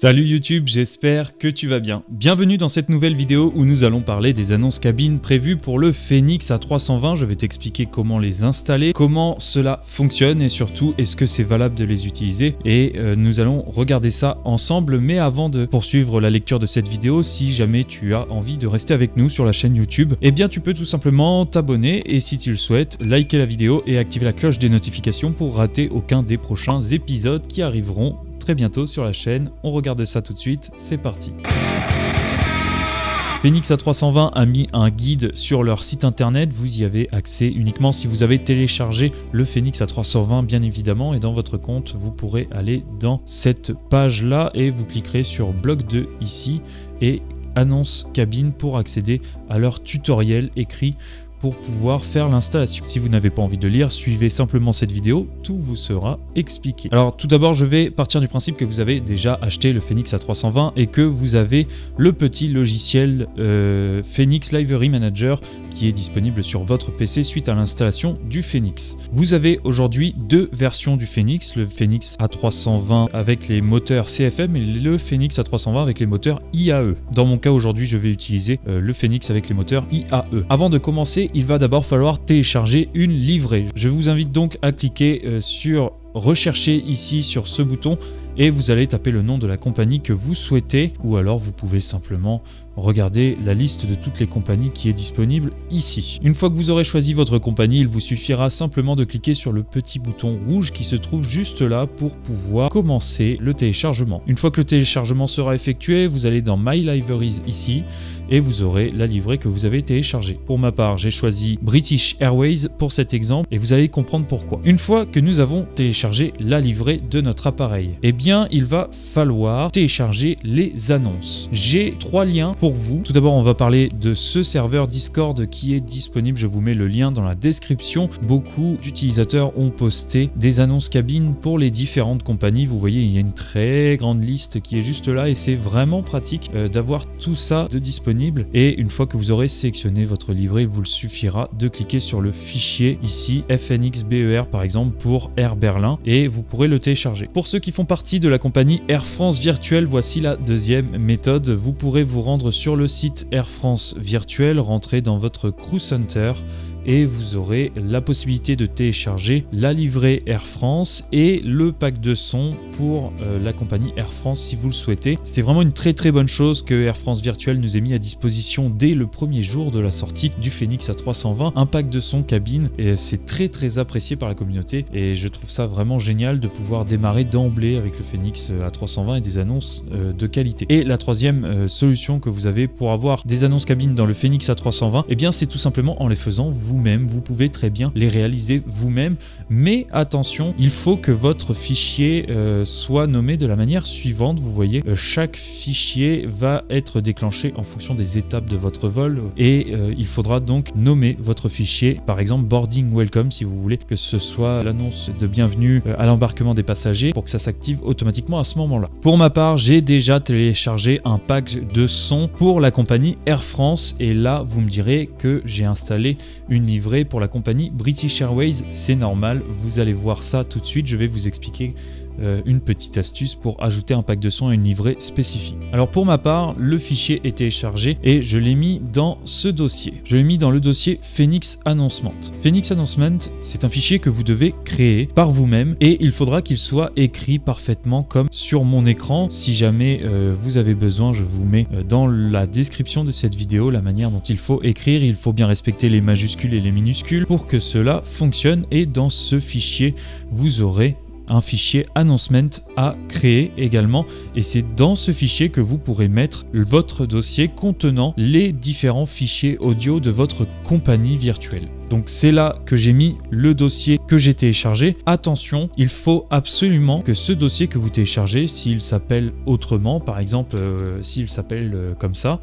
Salut YouTube, j'espère que tu vas bien. Bienvenue dans cette nouvelle vidéo où nous allons parler des annonces cabines prévues pour le Phoenix A320. Je vais t'expliquer comment les installer, comment cela fonctionne et surtout est-ce que c'est valable de les utiliser. Et euh, nous allons regarder ça ensemble. Mais avant de poursuivre la lecture de cette vidéo, si jamais tu as envie de rester avec nous sur la chaîne YouTube, eh bien tu peux tout simplement t'abonner et si tu le souhaites, liker la vidéo et activer la cloche des notifications pour rater aucun des prochains épisodes qui arriveront bientôt sur la chaîne. On regarde ça tout de suite, c'est parti. Phoenix A320 a mis un guide sur leur site internet, vous y avez accès uniquement si vous avez téléchargé le Phoenix A320 bien évidemment et dans votre compte vous pourrez aller dans cette page là et vous cliquerez sur blog 2 ici et annonce cabine pour accéder à leur tutoriel écrit pour pouvoir faire l'installation. Si vous n'avez pas envie de lire, suivez simplement cette vidéo, tout vous sera expliqué. Alors tout d'abord, je vais partir du principe que vous avez déjà acheté le Phoenix A320 et que vous avez le petit logiciel euh, Phoenix Library Manager est disponible sur votre PC suite à l'installation du Phoenix. Vous avez aujourd'hui deux versions du Phoenix, le Phoenix A320 avec les moteurs CFM et le Phoenix A320 avec les moteurs IAE. Dans mon cas aujourd'hui, je vais utiliser euh, le Phoenix avec les moteurs IAE. Avant de commencer, il va d'abord falloir télécharger une livrée. Je vous invite donc à cliquer euh, sur rechercher ici sur ce bouton et vous allez taper le nom de la compagnie que vous souhaitez ou alors vous pouvez simplement regarder la liste de toutes les compagnies qui est disponible ici. Une fois que vous aurez choisi votre compagnie, il vous suffira simplement de cliquer sur le petit bouton rouge qui se trouve juste là pour pouvoir commencer le téléchargement. Une fois que le téléchargement sera effectué, vous allez dans My Libraries ici et vous aurez la livrée que vous avez téléchargée. Pour ma part, j'ai choisi British Airways pour cet exemple et vous allez comprendre pourquoi. Une fois que nous avons téléchargé la livrée de notre appareil, eh bien, il va falloir télécharger les annonces. J'ai trois liens pour vous. Tout d'abord, on va parler de ce serveur Discord qui est disponible. Je vous mets le lien dans la description. Beaucoup d'utilisateurs ont posté des annonces cabines pour les différentes compagnies. Vous voyez, il y a une très grande liste qui est juste là et c'est vraiment pratique euh, d'avoir tout ça de disponible et une fois que vous aurez sélectionné votre livret, il vous suffira de cliquer sur le fichier ici FNXBER par exemple pour Air Berlin et vous pourrez le télécharger. Pour ceux qui font partie de la compagnie Air France Virtuelle, voici la deuxième méthode. Vous pourrez vous rendre sur le site Air France Virtuelle, rentrer dans votre Crew Center et vous aurez la possibilité de télécharger la livrée Air France et le pack de son pour euh, la compagnie Air France si vous le souhaitez. C'est vraiment une très très bonne chose que Air France Virtual nous ait mis à disposition dès le premier jour de la sortie du Phoenix A320, un pack de son cabine et c'est très très apprécié par la communauté et je trouve ça vraiment génial de pouvoir démarrer d'emblée avec le Phoenix A320 et des annonces euh, de qualité. Et la troisième euh, solution que vous avez pour avoir des annonces cabines dans le Phoenix A320, eh bien c'est tout simplement en les faisant vous même vous pouvez très bien les réaliser vous-même. Mais attention, il faut que votre fichier euh, soit nommé de la manière suivante. Vous voyez, euh, chaque fichier va être déclenché en fonction des étapes de votre vol et euh, il faudra donc nommer votre fichier, par exemple boarding welcome si vous voulez que ce soit l'annonce de bienvenue à l'embarquement des passagers pour que ça s'active automatiquement à ce moment-là. Pour ma part, j'ai déjà téléchargé un pack de son pour la compagnie Air France et là, vous me direz que j'ai installé une livrée pour la compagnie British Airways, c'est normal, vous allez voir ça tout de suite, je vais vous expliquer euh, une petite astuce pour ajouter un pack de son à une livrée spécifique. Alors pour ma part, le fichier est téléchargé et je l'ai mis dans ce dossier. Je l'ai mis dans le dossier Phoenix Announcement. Phoenix Announcement, c'est un fichier que vous devez créer par vous-même et il faudra qu'il soit écrit parfaitement comme sur mon écran. Si jamais euh, vous avez besoin, je vous mets euh, dans la description de cette vidéo la manière dont il faut écrire. Il faut bien respecter les majuscules et les minuscules pour que cela fonctionne et dans ce fichier, vous aurez un fichier announcement à créer également et c'est dans ce fichier que vous pourrez mettre votre dossier contenant les différents fichiers audio de votre compagnie virtuelle. Donc c'est là que j'ai mis le dossier que j'ai téléchargé. Attention, il faut absolument que ce dossier que vous téléchargez, s'il s'appelle autrement, par exemple euh, s'il s'appelle euh, comme ça,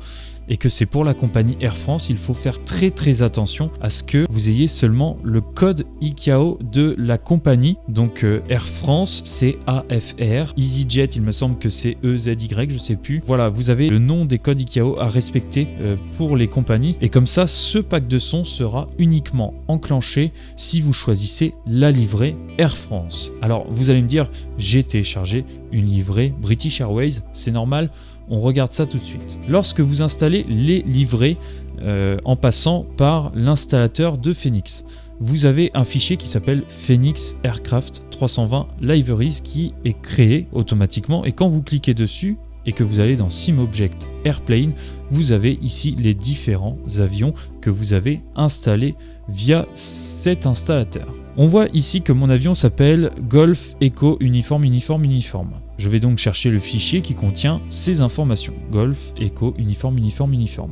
et que c'est pour la compagnie Air France, il faut faire très très attention à ce que vous ayez seulement le code ICAO de la compagnie. Donc euh, Air France, c'est AFR. EasyJet, il me semble que c'est EZY, je sais plus. Voilà, vous avez le nom des codes ICAO à respecter euh, pour les compagnies. Et comme ça, ce pack de son sera uniquement enclenché si vous choisissez la livrée Air France. Alors vous allez me dire, j'ai téléchargé une livrée British Airways, c'est normal on regarde ça tout de suite. Lorsque vous installez les livrets euh, en passant par l'installateur de Phoenix, vous avez un fichier qui s'appelle Phoenix Aircraft 320 Liveries qui est créé automatiquement et quand vous cliquez dessus et que vous allez dans SimObject Airplane, vous avez ici les différents avions que vous avez installés via cet installateur. On voit ici que mon avion s'appelle Golf Echo Uniform Uniform Uniform. Je vais donc chercher le fichier qui contient ces informations. Golf Echo Uniform Uniform Uniform.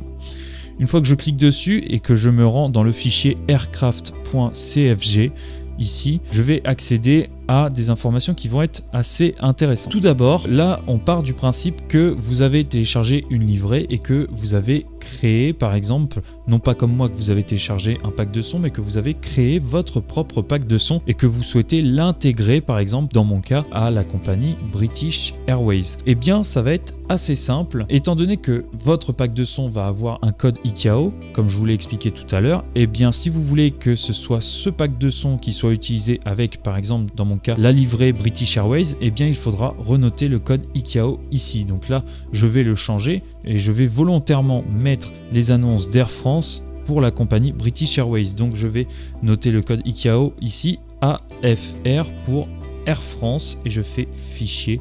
Une fois que je clique dessus et que je me rends dans le fichier aircraft.cfg, ici, je vais accéder à des informations qui vont être assez intéressantes. Tout d'abord, là, on part du principe que vous avez téléchargé une livrée et que vous avez créé, par exemple, non pas comme moi que vous avez téléchargé un pack de son, mais que vous avez créé votre propre pack de son et que vous souhaitez l'intégrer, par exemple, dans mon cas, à la compagnie British Airways. Eh bien, ça va être assez simple, étant donné que votre pack de son va avoir un code ICAO, comme je vous l'ai expliqué tout à l'heure, eh bien, si vous voulez que ce soit ce pack de son qui soit utilisé avec, par exemple, dans mon cas la livrée British Airways, eh bien il faudra renoter le code ICAO ici. Donc là, je vais le changer et je vais volontairement mettre les annonces d'Air France pour la compagnie British Airways. Donc je vais noter le code ICAO ici, AFR pour Air France et je fais fichier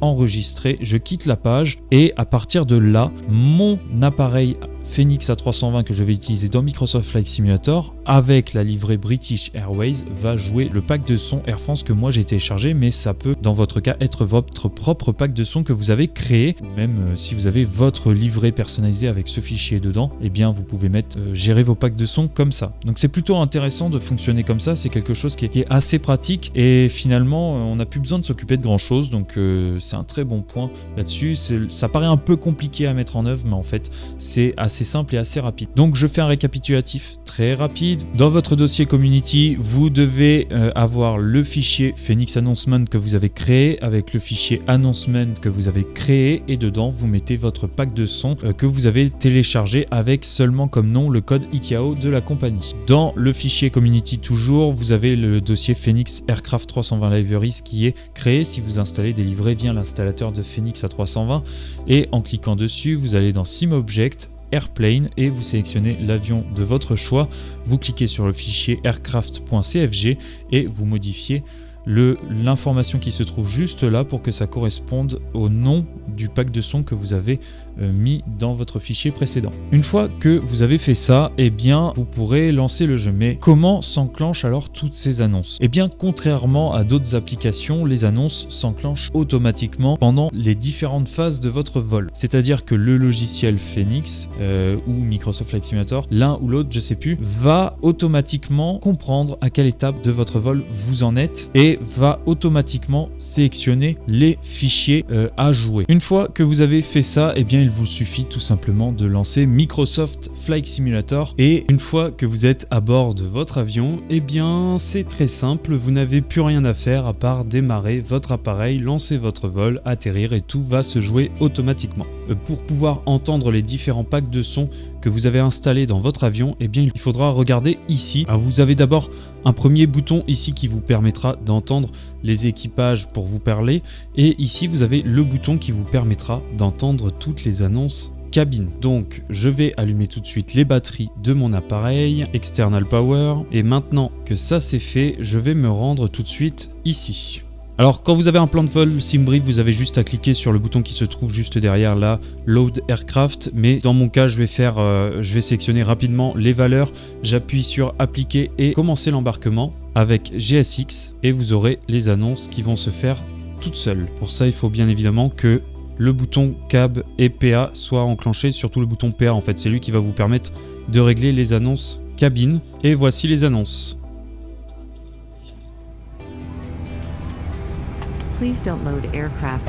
enregistrer, je quitte la page et à partir de là, mon appareil Phoenix A320 que je vais utiliser dans Microsoft Flight Simulator avec la livrée British Airways va jouer le pack de son Air France que moi j'ai téléchargé mais ça peut dans votre cas être votre propre pack de son que vous avez créé. Même euh, si vous avez votre livret personnalisé avec ce fichier dedans et eh bien vous pouvez mettre euh, gérer vos packs de son comme ça. Donc c'est plutôt intéressant de fonctionner comme ça. C'est quelque chose qui est, assez pratique et finalement euh, on n'a plus besoin de s'occuper de grand chose donc c'est un très bon point là-dessus. Ça paraît un peu compliqué à mettre en œuvre mais en fait c'est assez simple et assez rapide. Donc je fais un récapitulatif très rapide. Dans votre dossier community, vous devez euh, avoir le fichier Phoenix Announcement que vous avez créé avec le fichier Announcement que vous avez créé et dedans vous mettez votre pack de son euh, que vous avez téléchargé avec seulement comme nom le code ICAO de la compagnie. Dans le fichier community toujours, vous avez le dossier Phoenix Aircraft 320 Liveries qui est créé si vous installez des livrets via l'installateur de Phoenix a 320 et en cliquant dessus, vous allez dans SimObject Airplane et vous sélectionnez l'avion de votre choix. Vous cliquez sur le fichier aircraft.cfg et vous modifiez l'information qui se trouve juste là pour que ça corresponde au nom du pack de son que vous avez mis dans votre fichier précédent. Une fois que vous avez fait ça, eh bien, vous pourrez lancer le jeu. Mais comment s'enclenchent alors toutes ces annonces? Eh bien, contrairement à d'autres applications, les annonces s'enclenchent automatiquement pendant les différentes phases de votre vol. C'est-à-dire que le logiciel Phoenix euh, ou Microsoft Flight Simulator, l'un ou l'autre, je sais plus, va automatiquement comprendre à quelle étape de votre vol vous en êtes et va automatiquement sélectionner les fichiers euh, à jouer. Une fois que vous avez fait ça, eh bien, il vous suffit tout simplement de lancer Microsoft Flight Simulator et une fois que vous êtes à bord de votre avion, eh bien c'est très simple, vous n'avez plus rien à faire à part démarrer votre appareil, lancer votre vol, atterrir et tout va se jouer automatiquement. Euh, pour pouvoir entendre les différents packs de son que vous avez installés dans votre avion, eh bien il faudra regarder ici. Vous avez d'abord un premier bouton ici qui vous permettra d'entendre les équipages pour vous parler et ici vous avez le bouton qui vous permettra d'entendre toutes les annonces cabine. Donc je vais allumer tout de suite les batteries de mon appareil, external power, et maintenant que ça c'est fait, je vais me rendre tout de suite ici. Alors quand vous avez un plan de vol SimBrief, vous avez juste à cliquer sur le bouton qui se trouve juste derrière là, Load Aircraft, mais dans mon cas je vais faire, euh, je vais sélectionner rapidement les valeurs, j'appuie sur appliquer et commencer l'embarquement avec GSX et vous aurez les annonces qui vont se faire toutes seules. Pour ça il faut bien évidemment que le bouton cab et PA soit enclenché, surtout le bouton PA en fait, c'est lui qui va vous permettre de régler les annonces cabine. Et voici les annonces.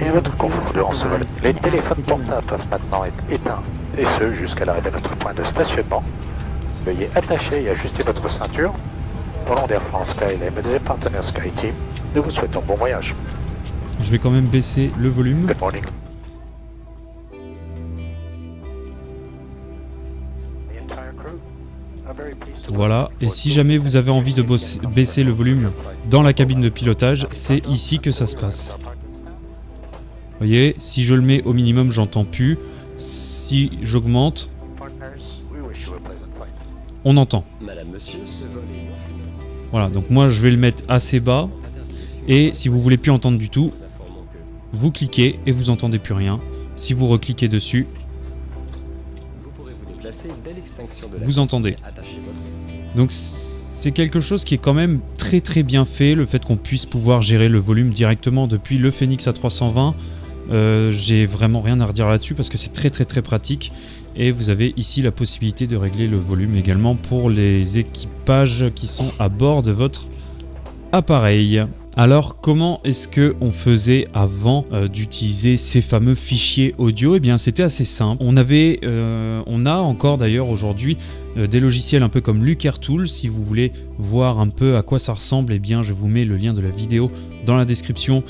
Et votre confort durant ce vol. Les téléphones portables peuvent maintenant être éteints, et ce jusqu'à l'arrivée de notre point de stationnement. Veuillez attacher et ajuster votre ceinture. Au nom d'Air France KLM et des partenaires SkyTeam, nous vous souhaitons bon voyage. Je vais quand même baisser le volume. Good morning. Voilà, et si jamais vous avez envie de baisser le volume dans la cabine de pilotage, c'est ici que ça se passe. Vous voyez, si je le mets au minimum, j'entends plus. Si j'augmente, on entend. Voilà, donc moi je vais le mettre assez bas. Et si vous voulez plus entendre du tout, vous cliquez et vous entendez plus rien. Si vous recliquez dessus, vous entendez. Donc c'est quelque chose qui est quand même très très bien fait, le fait qu'on puisse pouvoir gérer le volume directement depuis le Phoenix A320. Euh, J'ai vraiment rien à redire là-dessus parce que c'est très très très pratique. Et vous avez ici la possibilité de régler le volume également pour les équipages qui sont à bord de votre appareil. Alors comment est-ce que on faisait avant euh, d'utiliser ces fameux fichiers audio? Eh bien c'était assez simple. On avait, euh, on a encore d'ailleurs aujourd'hui des logiciels un peu comme Lucartool. Si vous voulez voir un peu à quoi ça ressemble, eh bien je vous mets le lien de la vidéo dans la description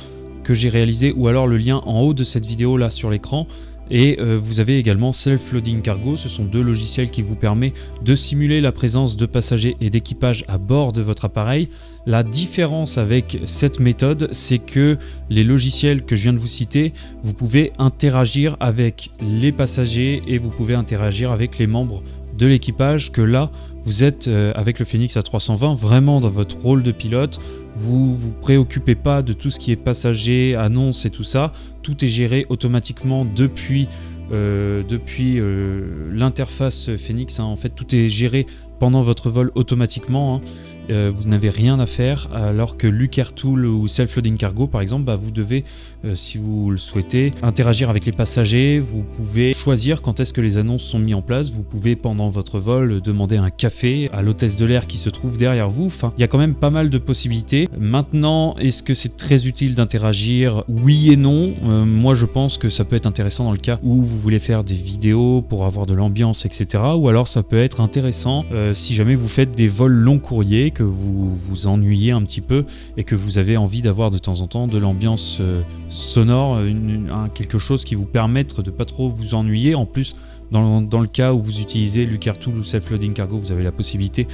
que j'ai réalisé ou alors le lien en haut de cette vidéo là sur l'écran. Et euh, vous avez également Self-Loading Cargo, ce sont deux logiciels qui vous permettent de simuler la présence de passagers et d'équipage à bord de votre appareil. La différence avec cette méthode, c'est que les logiciels que je viens de vous citer, vous pouvez interagir avec les passagers et vous pouvez interagir avec les membres de l'équipage que là vous êtes euh, avec le Phoenix A320 vraiment dans votre rôle de pilote vous vous préoccupez pas de tout ce qui est passager annonce et tout ça tout est géré automatiquement depuis euh, depuis euh, l'interface Phoenix hein. en fait tout est géré pendant votre vol automatiquement hein. Euh, vous n'avez rien à faire alors que Lucartool ou Self-Loading Cargo par exemple bah, vous devez euh, si vous le souhaitez interagir avec les passagers. Vous pouvez choisir quand est-ce que les annonces sont mises en place. Vous pouvez pendant votre vol demander un café à l'hôtesse de l'air qui se trouve derrière vous. Enfin il y a quand même pas mal de possibilités. Maintenant est-ce que c'est très utile d'interagir oui et non? Euh, moi je pense que ça peut être intéressant dans le cas où vous voulez faire des vidéos pour avoir de l'ambiance etc ou alors ça peut être intéressant si jamais vous faites des vols long courriers que vous vous ennuyez un petit peu et que vous avez envie d'avoir de temps en temps de l'ambiance euh, sonore, un- quelque chose qui vous permette de pas trop vous ennuyer. En plus, dans, le cas où vous utilisez Lucartool ou Self-Loading Cargo, vous avez la possibilité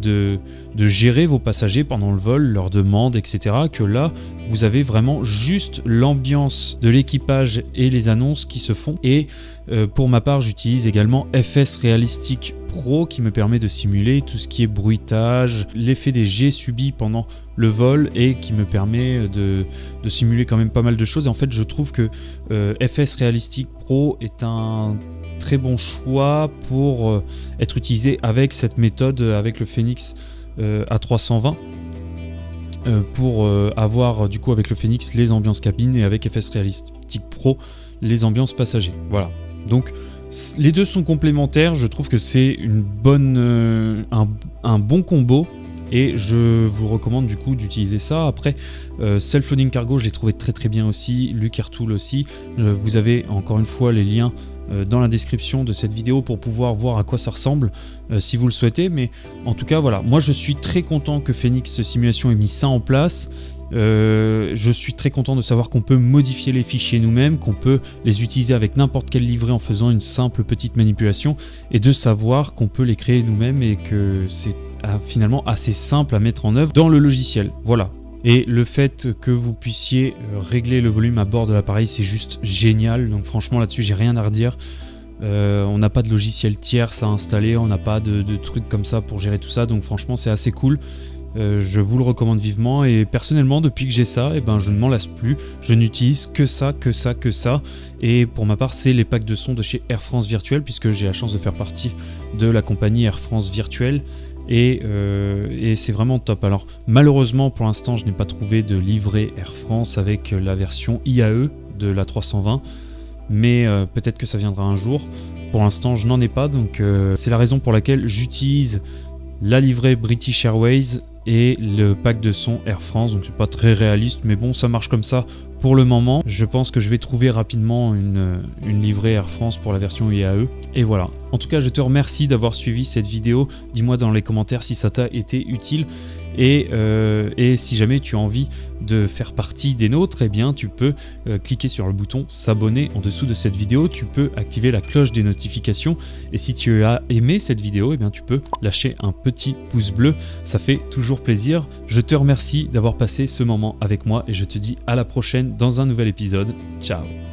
de, de gérer vos passagers pendant le vol, leurs demandes, etc. Que là, vous avez vraiment juste l'ambiance de l'équipage et les annonces qui se font. Et euh, pour ma part, j'utilise également FS Realistic Pro qui me permet de simuler tout ce qui est bruitage, l'effet des jets subis pendant le vol et qui me permet de, simuler quand même pas mal de choses. Et en fait, je trouve que euh, FS Realistic Pro est un très bon choix pour euh, être utilisé avec cette méthode, euh, avec le Phoenix euh, A320. euh, pour avoir du coup avec le Phoenix les ambiances cabine et avec FS Realistic Pro les ambiances passagers. Voilà. Donc les deux sont complémentaires. Je trouve que c'est une bonne, euh, un, bon combo et je vous recommande du coup d'utiliser ça. Après, euh, Self-Loading Cargo, je l'ai trouvé très très bien aussi. Lucartool aussi. Euh, vous avez encore une fois les liens dans la description de cette vidéo pour pouvoir voir à quoi ça ressemble si vous le souhaitez. Mais en tout cas, voilà. Moi, je suis très content que Phoenix Simulation ait mis ça en place. Euh, je suis très content de savoir qu'on peut modifier les fichiers nous-mêmes, qu'on peut les utiliser avec n'importe quel livret en faisant une simple petite manipulation et de savoir qu'on peut les créer nous-mêmes et que c'est ah, finalement assez simple à mettre en œuvre dans le logiciel. Voilà. Et le fait que vous puissiez euh, régler le volume à bord de l'appareil, c'est juste génial. Donc franchement là-dessus, j'ai rien à redire. Euh, on n'a pas de logiciel tierce à installer, on n'a pas de, de trucs comme ça pour gérer tout ça. Donc franchement, c'est assez cool. Euh, je vous le recommande vivement et personnellement depuis que j'ai ça, eh ben, je ne m'en lasse plus. Je n'utilise que ça, que ça, que ça. Et pour ma part, c'est les packs de son de chez Air France Virtuel puisque j'ai la chance de faire partie de la compagnie Air France Virtuel. Et, euh, et c'est vraiment top. Alors malheureusement pour l'instant je n'ai pas trouvé de livret Air France avec la version IAE de la 320. Mais euh, peut-être que ça viendra un jour. Pour l'instant je n'en ai pas. Donc c'est la raison pour laquelle j'utilise la livrée British Airways et le pack de son Air France. Donc c'est pas très réaliste mais bon ça marche comme ça pour le moment, je pense que je vais trouver rapidement une, une livrée Air France pour la version IAE. Et voilà. En tout cas, je te remercie d'avoir suivi cette vidéo. Dis-moi dans les commentaires si ça t'a été utile. Et, euh, et, si jamais tu as envie de faire partie des nôtres, eh bien tu peux euh, cliquer sur le bouton s'abonner en dessous de cette vidéo. Tu peux activer la cloche des notifications. Et si tu as aimé cette vidéo, eh bien tu peux lâcher un petit pouce bleu. Ça fait toujours plaisir. Je te remercie d'avoir passé ce moment avec moi et je te dis à la prochaine dans un nouvel épisode. Ciao